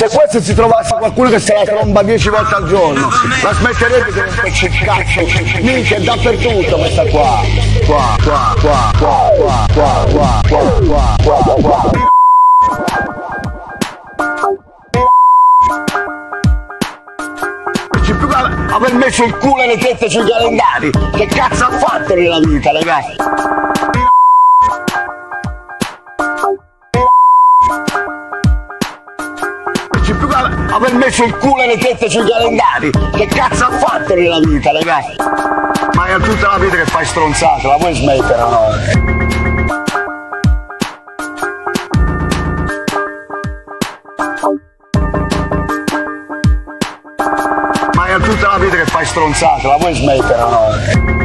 Se questo si trovasse qualcuno che se la tromba dieci volte al giorno, la smetterebbe di romperci il cazzo. Minchia, è dappertutto questa qua. Qua, qua, qua, qua, qua, qua, qua, qua, qua, qua, qua. Più che aver messo il culo e le tette sui calendari. Che cazzo ha fatto nella vita, ragazzi? Ci più che aver messo il culo e le tette sui calendari. Che cazzo ha fatto nella vita, ragazzi? Ma è tutta la vita che fai stronzate, la puoi smettere, no? Ma è tutta la vita che fai stronzate, la puoi smettere, no?